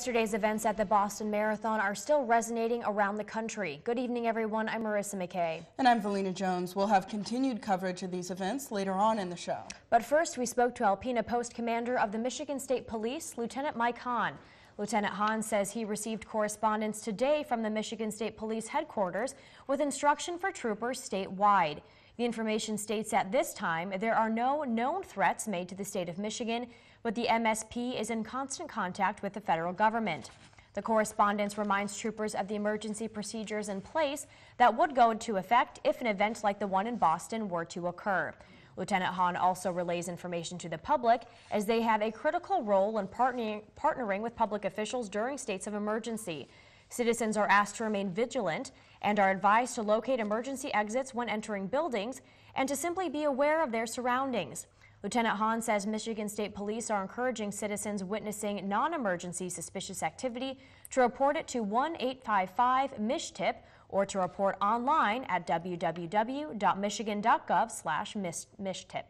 Yesterday's events at the Boston Marathon are still resonating around the country. Good evening, everyone. I'm Marissa McKay. And I'm Valina Jones. We'll have continued coverage of these events later on in the show. But first, we spoke to Alpena Post Commander of the Michigan State Police, Lieutenant Mike Hahn. Lieutenant Hahn says he received correspondence today from the Michigan State Police headquarters with instruction for troopers statewide. The information states at this time there are no known threats made to the state of Michigan, but the MSP is in constant contact with the federal government. The correspondence reminds troopers of the emergency procedures in place that would go into effect if an event like the one in Boston were to occur. Lieutenant Hahn also relays information to the public as they have a critical role in partnering, partnering with public officials during states of emergency. Citizens are asked to remain vigilant and are advised to locate emergency exits when entering buildings and to simply be aware of their surroundings. Lieutenant Hahn says Michigan State Police are encouraging citizens witnessing non-emergency suspicious activity to report it to 1-855-MICH-TIP or to report online at www.michigan.gov slash michtip.